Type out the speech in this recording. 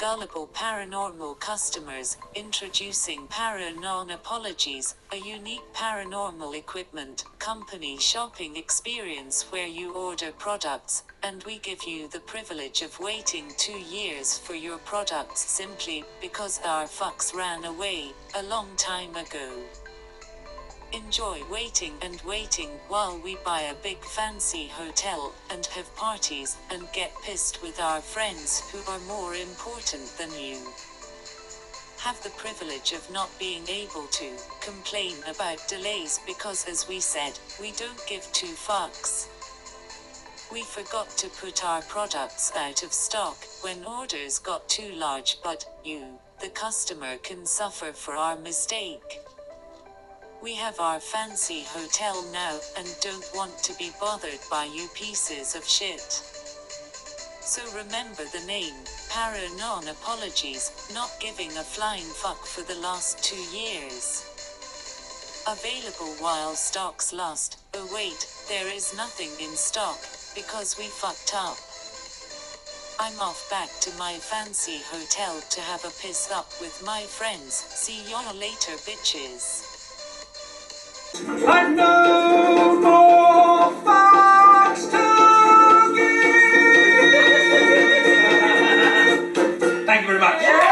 gullible paranormal customers, introducing Paranon Apologies, a unique paranormal equipment company shopping experience where you order products, and we give you the privilege of waiting two years for your products simply because our fucks ran away a long time ago. Enjoy waiting and waiting while we buy a big fancy hotel and have parties and get pissed with our friends who are more important than you. Have the privilege of not being able to complain about delays because, as we said, we don't give two fucks. We forgot to put our products out of stock when orders got too large, but you, the customer, can suffer for our mistake. We have our fancy hotel now and don't want to be bothered by you pieces of shit. So remember the name, Paranon Apologies, not giving a flying fuck for the last two years. Available while stocks last. Oh wait, there is nothing in stock, because we fucked up. I'm off back to my fancy hotel to have a piss up with my friends. See y'all later, bitches. I've. Thank you very much.